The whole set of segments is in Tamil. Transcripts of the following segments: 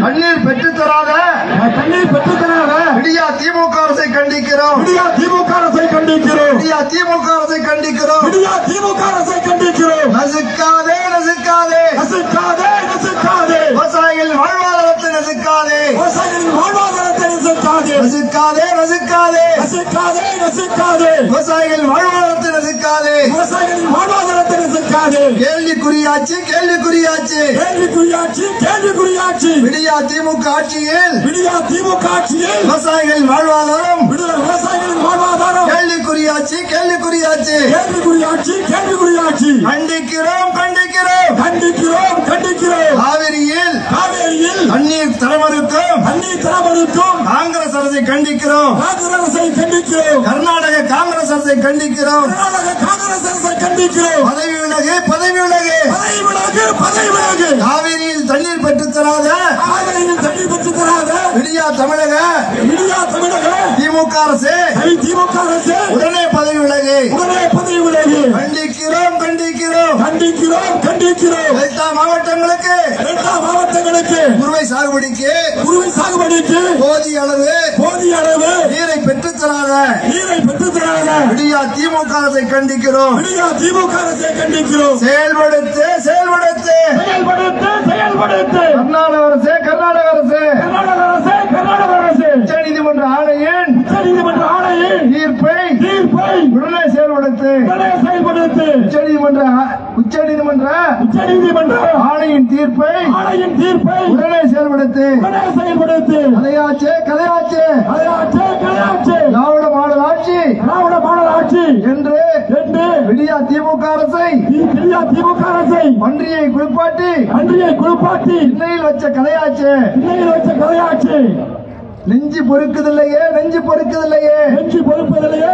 தண்ணீர் பெற்றுத் தராத தண்ணீர் பெற்றுத்தராத விடியா திமுக அரசை கண்டிக்கிறோம். விடியா திமுக அரசை கண்டிக்கிறோம். விடியா திமுக அரசை கண்டிக்கிறோம். விடியா திமுக அரசை கண்டிக்கிறோம். நசுக்காதே நசுக்காதே நசுக்காதே நசுக்காதே விவசாயிகள் வாழ்வாதாரத்தை நசுக்காதே விவசாயிகளின் வாழ்வாதாரத்தை நசுக்காதே கேள்விக்குறியாச்சு கேள்விக்குறியாச்சு. கேள்விக்குறியாட்சி கேள்விக்குறியாட்சி விடியா திமுக ஆட்சியில். விடியா திமுக ஆட்சியில். விவசாயிகள் வாழ்வாதாரம். விவசாயிகளின் வாழ்வாதாரம். கேள்விக்குறியாச்சு கேள்விக்குறியாச்சு. கேள்விக்குறியாட்சி கேள்விக்குறியாட்சி கண்டிக்கிறோம் கண்டிக்கிறோம். கண்டிக்கிறோம் கண்டிக்கிறோம். காவிரியில். காவேரியில். தண்ணீர் தரமறுக்கும். தண்ணீர் தரமறுக்கும். காங்கிரஸ் அரசை கண்டிக்கிறோம். காங்கிரஸ் கண்டிக்கிறோம். கர்நாடக காங்கிரஸ் அரசை கண்டிக்கிறோம். கர்நாடக காங்கிரஸ் அரசை கண்டிக்கிறோம். பதவி விலகு பதவி விலகு பதவி விலகு பதவி விலகு காவிரியில் தண்ணீர் பெற்றுத் தராத காவிரியில் தண்ணீர் பெற்று தராத விடியா தமிழக விடியா தமிழக. திமுக அரசு. திமுக அரசு. உடனே பதவி விலகு உடனே பதவி விலகு கண்டிக்கிறோம் கண்டிக்கிறோம். கண்டிக்கிறோம் கண்டிக்கிறோம். டெல்டா மாவட்டங்களுக்கு. டெல்டா மாவட்டங்களுக்கு. குறுவை சாகுபடிக்கு. குருவி சாகுபடிக்கு. போதிய அளவு. போதிய அளவு. தராத நீரை பெற்று தராத விடியா திமுக கண்டிக்கிறோம். விடியா திமுக கண்டிக்கிறோம். செயல்படுத்து செயல்படுத்து செயல்படுத்து கர்நாடக அரசு கர்நாடக அரசு கர்நாடக அரசு கர்நாடக அரசு உச்ச நீதிமன்ற ஆணையின் உச்சநீதிமன்ற ஆணையின் தீர்ப்பை தீர்ப்பை உடனே செயல்படுத்து உடனே செயல்படுத்து உச்ச நீதிமன்ற உச்ச நீதிமன்ற உச்சநீதிமன்ற ஆணையின் தீர்ப்பை ஆணையின் தீர்ப்பை உடனே செயல்படுத்து உடனே செயல்படுத்து கதையாச்சு கதையாச்சு கலையாட்சி கலையாட்சி திராவிட மாடல் ஆட்சி திராவிட மாடல் ஆட்சி என்று என்று விடியா திமுக அரசை திரியா திமுக அரசை பன்றியை குளிப்பாட்டி அன்றைய குளிப்பாட்டி இன்னையில் வச்ச கதையாச்சு இன்னையில் வச்ச கலையாட்சி நெஞ்சு பொறுக்குதில்லையே நெஞ்சு பொறுக்குதில்லையே. நெஞ்சு பொறுப்பதில்லையே. விடிய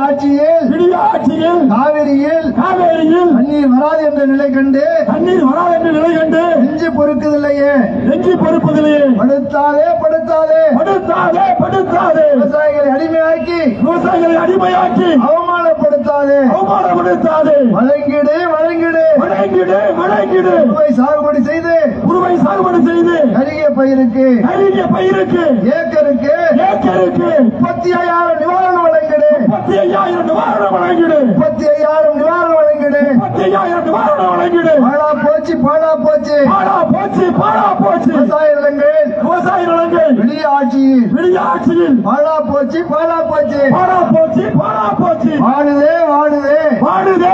ஆட்சியில் விடிய ஆட்சியில் காவிரியில் காவேரியில் தண்ணீர் வராது என்ற நிலை கண்டு தண்ணீர் வராது என்று நிலை கண்டு நெஞ்சு பொறுக்குதில்லையே. நெஞ்சு பொறுப்பதில்லையே. படுத்தாதே படுத்தாதே. படுத்தாதே படுத்தாதே. விவசாயிகளை அடிமையாக்கி விவசாயிகளை அடிமையாக்கி அவமானப்படுத்தாதே. அவமானப்படுத்தாதே. வழங்கிடு வழங்கிடு. வணங்கிடு வணங்கிடு குறுவை சாகுபடி செய்து குருவை சாகுபடி செய்து கருகிய பயிருக்கு அருகிய பயிருக்கு ஏக்கருக்கு ஏக்கருக்கு முப்பத்தி ஐயாயிரம் நிவாரணம் வழங்கிடு முப்பத்தி ஐயாயிரம் நிவாரணம் வழங்கிடு முப்பத்தி ஐயாயிரம் நிவாரணம் வழங்கிடு முப்பத்தி ஐயாயிரம் நிவாரணம் வழங்கிடு பாழா போச்சு பாழா போச்சு. பாடா போச்சு பாடா போச்சு. விவசாய நிலங்கள் விவசாய நிலங்கள். வெளிய ஆட்சியில் விடிய ஆட்சியில் பாழா போச்சு பாழா போச்சு. பாடா போச்சு பாடா போச்சு. வாடுதே வாடுதே வாடுதே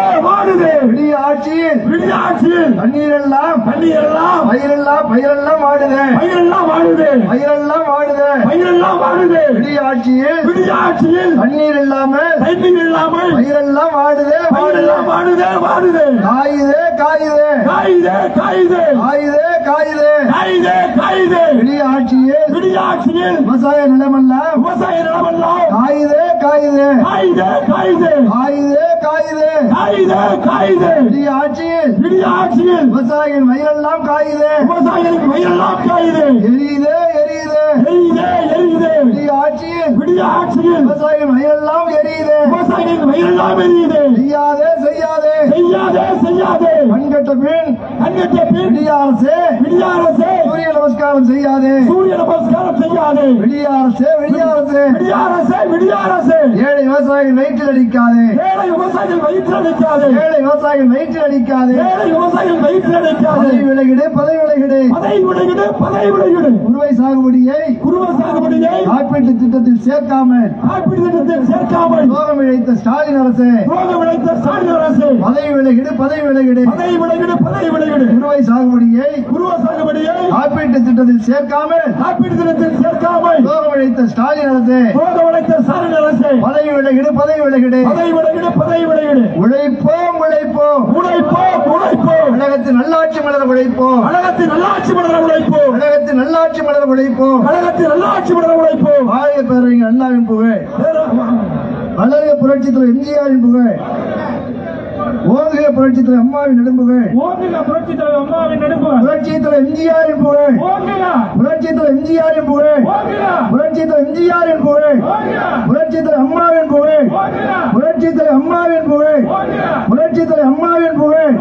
வாடுதே வெளிய ஆட்சியில் விடிய ஆட்சியில் தண்ணீர் எல்லாம் தண்ணீர் எல்லாம் பயிரெல்லாம் பயிரெல்லாம் வாடுதே. பயிரெல்லாம் வாடுதே. பயிரெல்லாம் வாடுதே. பயிரெல்லாம் வாடுதே. வெளிய ஆட்சியில் விடிய ஆட்சியில் தண்ணீர் இல்லாமல் தண்ணீர் இல்லாமல் பயிரெல்லாம் வாடுதே. பயிரெல்லாம் வாடுதே வாடுதே. காயுதே காயுதே. காயுதே காயுதே. காயுதே காயுதே. காயுதே காயுதே. வெளிய ஆட்சியில் விடிய ஆட்சியில் விவசாய நிலமெல்லாம். விவசாய நிலமெல்லாம். காயுதே காயுதே. காயுதே காயுதே. காயுதே காயுதே. காயுதே காயுதே. வெளிய ஆட்சியில். விடிய ஆட்சியில். விவசாயிகள் வயலெல்லாம் காயுதே. விவசாயிகளுக்கு வயலெல்லாம் காயுதே. எரியுதே எரியுதே. எரியுதே எரியுதே. வெளிய ஆட்சியில். விடிய ஆட்சியில். விவசாயிகள் வயலெல்லாம் எரியுதே. விவசாயிகளுக்கு வயலெல்லாம் எரியுதே. செய்யாதே செய்யாதே. செய்யாதே செய்யாதே. கண்கட்ட பின் கண்கட்ட பின் சூரிய நமஸ்காரம் செய்யாதே. சூரிய நமஸ்காரம் செய்யாதே. விடிய அரசே விடிய அரசே. ஏழை விவசாயிகள் வயிற்றில் அடிக்காதே. ஏழை விவசாயிகள் வயிற்றில் அடிக்காதே. ஏழை விவசாயிகள் வயிற்றில் அடிக்காதே. ஏழை விவசாயிகள் வயிற்றில் அடிக்காதே. பதவி விலகிடு பதவி விலகிடு. பதவி விலகிடு பதவி விலகிடு. குறுவை சாகுபடியை குருவ சாகுபடியை காப்பீட்டு திட்டத்தில் சேர்க்காமல் காப்பீடு திட்டத்தில் சேர்க்காமல் துரோகம் இழைத்த ஸ்டாலின் அரசு. துரோகம் விளைத்த ஸ்டாலின் அரசு. பதவி விலகிடு பதவி விலகிடு. விலகிடு பதவி விலகிடு. குறுவை சாகுபடியை குருவ சாகுபடியை காப்பீட்டு திட்டத்தில் சேர்க்காமல் காப்பீடு திட்டத்தில் சேர்க்காமல் துரோகம் இழைத்த ஸ்டாலின் அரசு துரோகம் விளைத்த ஸ்டாலின் அரசு. பதவி விலகிடு பதவி விலகிடு. பதவி விலகிடு பதவி விலகிடு. உழைப்போம் உழைப்போம். உழைப்போம் உழைப்போம். கழகத்தின் நல்லாட்சி மலர உழைப்போம். கழகத்தின் நல்லாட்சி மலர உழைப்போம். கழகத்தின் நல்லாட்சி மலர உழைப்போம். கழகத்தின் நல்லாட்சி மலர உழைப்போம். வாழ்க பேரறிஞர் அண்ணாவின் புகழ். புரட்சி தலைவர் எம்ஜிஆரின் புகழ். ஓங்குக புரட்சி தலைவர் அம்மாவின் புரட்சி தலைவர் அம்மாவின் நெடும்புகள் புரட்சி தலைவர் எம்ஜிஆரின் புகழ் புரட்சி தலைவர் எம்ஜிஆரின் புகழ் புரட்சி தலைவர் எம்ஜிஆரின் புகழ் புரட்சி தலைவர் அம்மாவின் புகழ் புரட்சி தலைவர் அம்மாவின் புகழ் புரட்சி தலைவர் அம்மாவின் புகழ்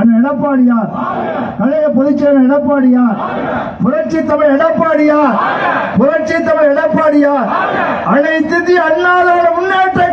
அண்ணன் எடப்பாடியார் கழக பொதுச்செயலர் எடப்பாடியார் புரட்சி தமிழ் எடப்பாடியார் புரட்சி தமிழ் எடப்பாடியார் அனைத்து இந்திய அண்ணாதோட முன்னேற்ற